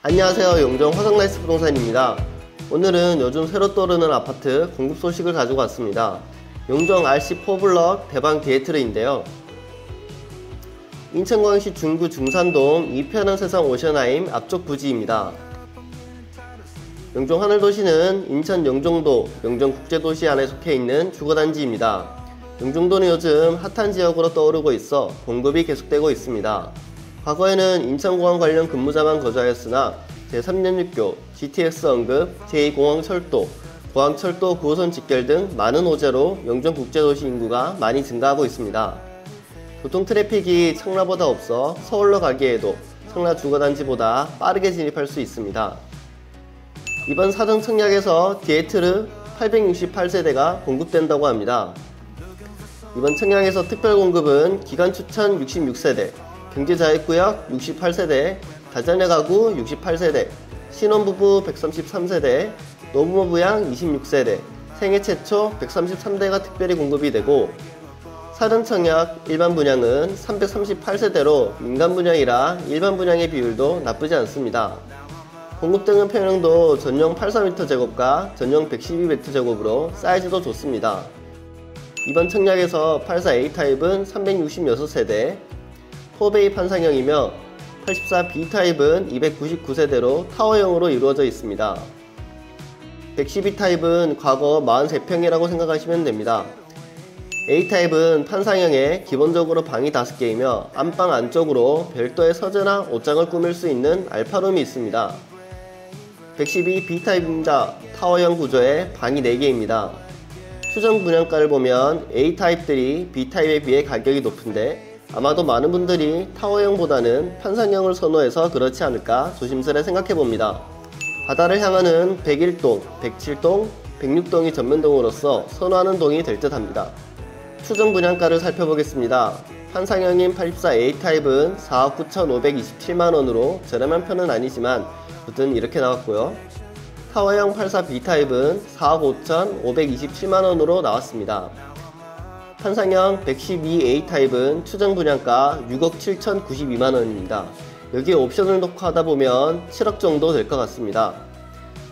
안녕하세요. 용정 화성라이스 부동산입니다. 오늘은 요즘 새로 떠오르는 아파트 공급 소식을 가지고 왔습니다. 용정 RC4블럭 대방 디에트르인데요. 인천광역시 중구 중산동 이편한 세상 오션하임 앞쪽 부지입니다. 용종 하늘도시는 인천 영종도, 영종국제도시 안에 속해 있는 주거단지입니다. 영종도는 요즘 핫한 지역으로 떠오르고 있어 공급이 계속되고 있습니다. 과거에는 인천공항 관련 근무자만 거주하였으나 제3년 6교, GTX 언급, 제2공항 철도, 공항철도 9호선 직결 등 많은 호재로 영종국제도시 인구가 많이 증가하고 있습니다. 교통 트래픽이 청라보다 없어 서울로 가기에도 청라 주거단지보다 빠르게 진입할 수 있습니다. 이번 사전 청약에서 디에트르 868세대가 공급된다고 합니다. 이번 청약에서 특별 공급은 기간 추천 66세대, 경제자획구역 68세대, 다자녀 가구 68세대, 신혼부부 133세대, 노부모부양 26세대, 생애 최초 133대가 특별히 공급이 되고 사전 청약 일반 분양은 338세대로 민간 분양이라 일반 분양의 비율도 나쁘지 않습니다. 공급되는 평형도 전용 84m 제곱과 전용 112m 제곱으로 사이즈도 좋습니다. 이번 청약에서 84A 타입은 366세대, 4베이 판상형이며 84B 타입은 299세대로 타워형으로 이루어져 있습니다. 112 타입은 과거 43평이라고 생각하시면 됩니다. A타입은 판상형에 기본적으로 방이 5개이며 안방 안쪽으로 별도의 서재나 옷장을 꾸밀 수 있는 알파룸이 있습니다. 112 B타입입니다. 타워형 구조의 방이 4개입니다. 추정 분양가를 보면 A타입들이 B타입에 비해 가격이 높은데 아마도 많은 분들이 타워형보다는 판상형을 선호해서 그렇지 않을까 조심스레 생각해 봅니다. 바다를 향하는 101동, 107동, 106동이 전면동으로서 선호하는 동이 될 듯 합니다. 추정 분양가를 살펴보겠습니다. 판상형인 84A 타입은 4억 9,527만원으로 저렴한 편은 아니지만 어쨌든 이렇게 나왔고요. 타워형 84B 타입은 4억 5,527만원으로 나왔습니다. 판상형 112A 타입은 추정 분양가 6억 7,092만원입니다. 여기에 옵션을 넣고 하다 보면 7억 정도 될 것 같습니다.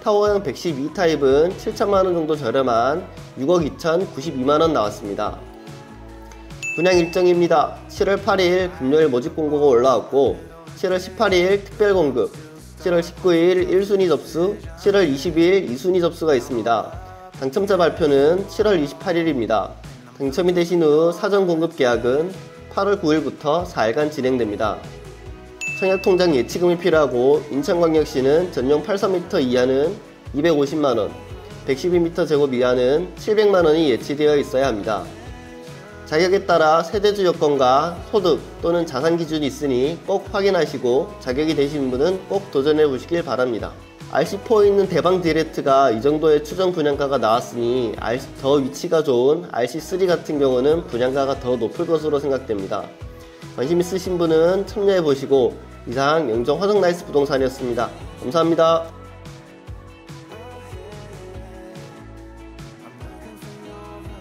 타워형 112 타입은 7천만원 정도 저렴한 6억 2,092만원 나왔습니다. 분양 일정입니다. 7월 8일 금요일 모집 공고가 올라왔고 7월 18일 특별 공급, 7월 19일 1순위 접수, 7월 20일 2순위 접수가 있습니다. 당첨자 발표는 7월 28일입니다. 당첨이 되신 후 사전 공급 계약은 8월 9일부터 4일간 진행됩니다. 청약통장 예치금이 필요하고 인천광역시는 전용 83m 이하는 250만원, 112m 제곱 이하는 700만원이 예치되어 있어야 합니다. 자격에 따라 세대주 여건과 소득 또는 자산 기준이 있으니 꼭 확인하시고 자격이 되시는 분은 꼭 도전해 보시길 바랍니다. RC4에 있는 대방 디에트르가 이 정도의 추정 분양가가 나왔으니 더 위치가 좋은 RC3 같은 경우는 분양가가 더 높을 것으로 생각됩니다. 관심 있으신 분은 참여해 보시고 이상 영종 화성 나이스 부동산이었습니다. 감사합니다.